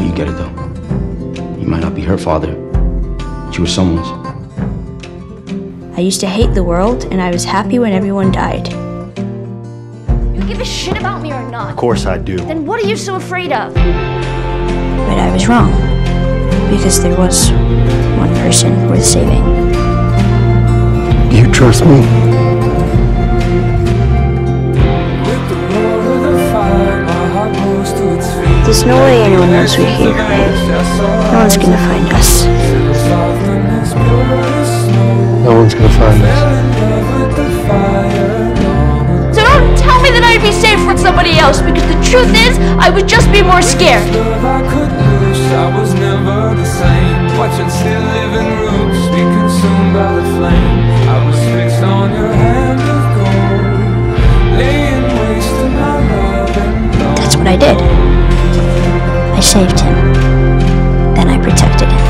You get it though. You might not be her father, but you were someone's. I used to hate the world, and I was happy when everyone died. You give a shit about me or not? Of course I do. Then what are you so afraid of? But I was wrong, because there was one person worth saving. Do you trust me? There's no way anyone knows we're here. No one's gonna find us. No one's gonna find us. So don't tell me that I'd be safe with somebody else because the truth is, I would just be more scared. I could wish I was I saved him. Then I protected him.